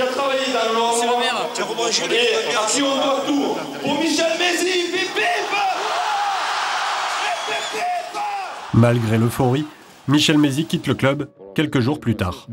qui a travaillé dans l'ombre. C'est le. Tu as Et on doit tout. Pour Michel Mézi, pip pip Malgré l'euphorie, Michel Mézi quitte le club quelques jours plus tard.